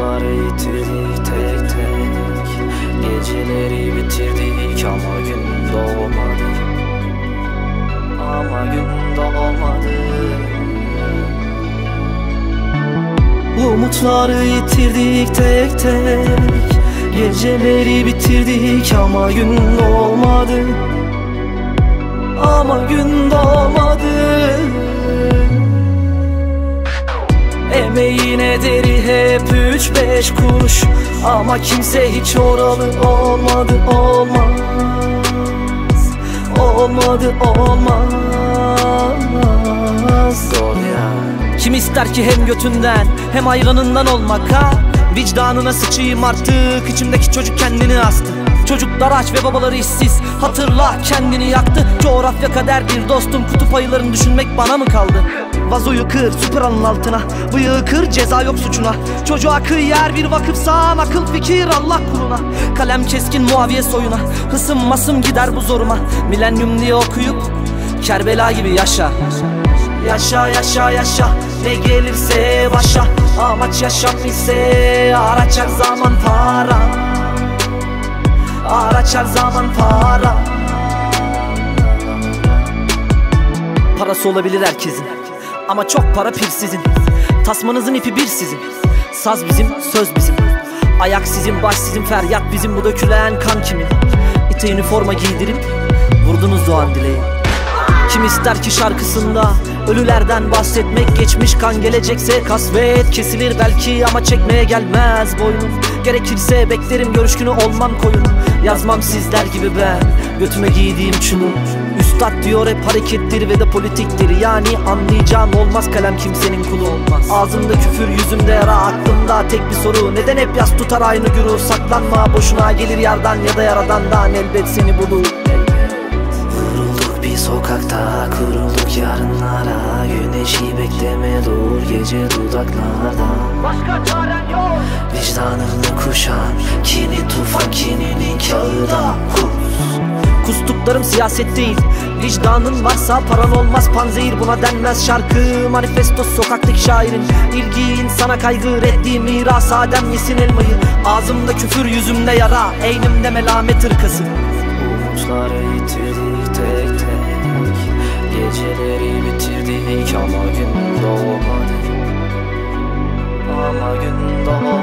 yitirdik tek tek. Geceleri bitirdik ama gün doğmadı. Ama gün doğmadı. Umutları yitirdik tek tek. Geceleri bitirdik ama gün doğmadı. Ama gün doğmadı Emeğin ederi hep üç beş kuruş. Ama kimse hiç oralı olmadı olmaz. Olmadı olmaz. Zor ya. Kim ister ki hem götünden hem ayranından olmak ha? Vicdanına sıçayım artık içimdeki çocuk kendini astı Çocuklar aç ve babaları işsiz. Hatırla kendini yaktı. Coğrafya kaderdir dostum. Kutup ayılarını düşünmek bana mı kaldı? Vazoyu kır süper alın altına. Bıyığı kır ceza yok suçuna. Çocuğa kıy yer bir vakıfsan Akıl fikir Allah kuluna. Kalem keskin muaviye soyuna. Hısım masım gider bu zoruma. Milenyum diye okuyup Kerbela gibi yaşa. Yaşa yaşa yaşa. Ne gelirse başa. Amaç yaşam ise Araç her zaman para Her zaman para Parası olabilir herkesin Ama çok para pir sizin. Tasmanızın ipi bir sizin Saz bizim, söz bizim. Ayak sizin, baş sizin, feryat bizim. Bu dökülen kan kimin? İte üniforma giydirip Vurdunuz doğan dileği kim ister ki şarkısında Ölülerden bahsetmek? Geçmiş kan gelecekse kasvet Kesilir belki ama çekmeye gelmez boynum. Gerekirse beklerim görüş günü olmam koyun Yazmam sizler gibi ben Götüme giydiğim çulum Üstad diyor hep harekettir ve de politiktir. Yani anlayacağın olmaz kalem kimsenin kulu olmaz. Ağzımda küfür yüzümde yara aklımda tek bir soru. Neden hep yas tutar aynı güruh saklanma Boşuna gelir yardan ya da yaradandan elbet seni bulur bir sokakta kurulduk yarınlara Güneşi bekleme dur gece dudaklarda. Başka çaren yok. Vicdanını kuşan Kini tufan kininin kağıda. Kus Kustuklarım siyaset değil Vicdanın varsa paran olmaz. Panzehir buna denmez şarkı Manifesto sokaktaki şairin. İlgi insana kaygı reddi miras Adem yesin elmayı. Ağzımda küfür yüzümde yara Eynimde melamet ırkası tek tek Geceleri bitirdik ama gün doğmadı. Ama gün doğmadı